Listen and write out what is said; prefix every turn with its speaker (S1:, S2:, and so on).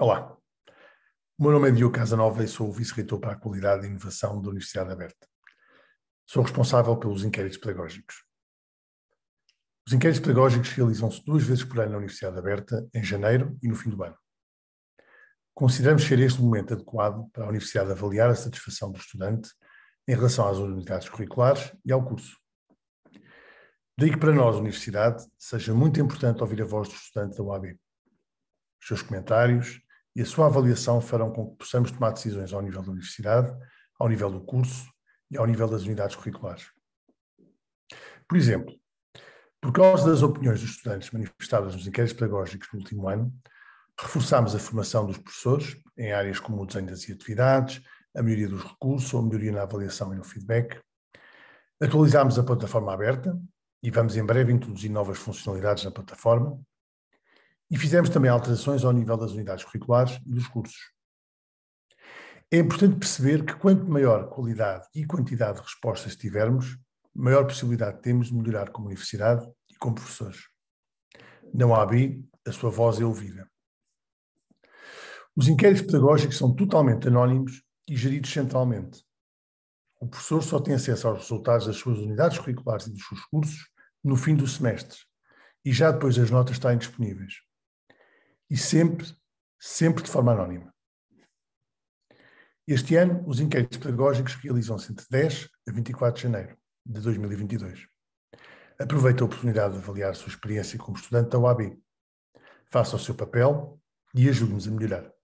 S1: Olá, o meu nome é Diogo Casanova e sou Vice-Reitor para a Qualidade e Inovação da Universidade Aberta. Sou responsável pelos inquéritos pedagógicos. Os inquéritos pedagógicos realizam-se duas vezes por ano na Universidade Aberta, em janeiro e no fim do ano. Consideramos ser este o momento adequado para a Universidade avaliar a satisfação do estudante em relação às unidades curriculares e ao curso. Daí que para nós, Universidade, seja muito importante ouvir a voz do estudante da UAB. Os seus comentários, e a sua avaliação farão com que possamos tomar decisões ao nível da universidade, ao nível do curso e ao nível das unidades curriculares. Por exemplo, por causa das opiniões dos estudantes manifestadas nos inquéritos pedagógicos no último ano, reforçámos a formação dos professores em áreas como o desenho das atividades, a melhoria dos recursos ou a melhoria na avaliação e no feedback. Atualizámos a plataforma aberta e vamos em breve introduzir novas funcionalidades na plataforma, e fizemos também alterações ao nível das unidades curriculares e dos cursos. É importante perceber que quanto maior qualidade e quantidade de respostas tivermos, maior possibilidade temos de melhorar como universidade e como professores. Não há ABI, a sua voz é ouvida. Os inquéritos pedagógicos são totalmente anónimos e geridos centralmente. O professor só tem acesso aos resultados das suas unidades curriculares e dos seus cursos no fim do semestre e já depois das notas estarem disponíveis e sempre, sempre de forma anónima. Este ano, os inquéritos pedagógicos realizam-se entre 10 a 24 de janeiro de 2022. Aproveite a oportunidade de avaliar a sua experiência como estudante da UAB. Faça o seu papel e ajude-nos a melhorar.